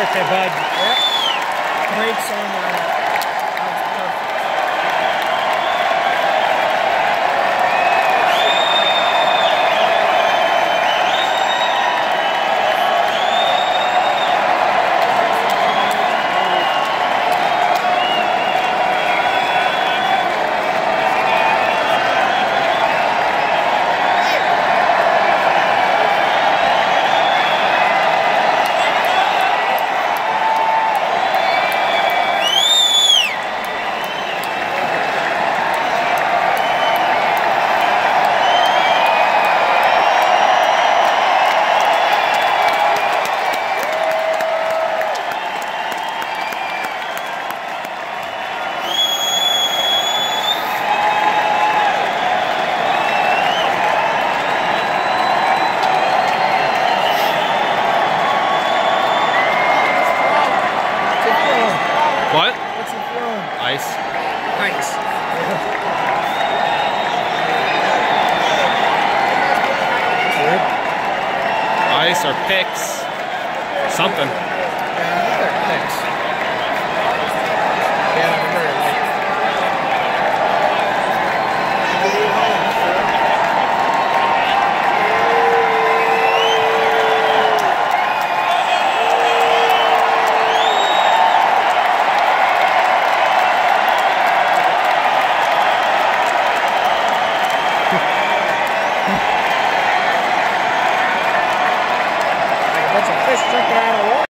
birthday, bud. Yep. Great ceremony. Ice. Ice or picks. Something. Yeah, picks.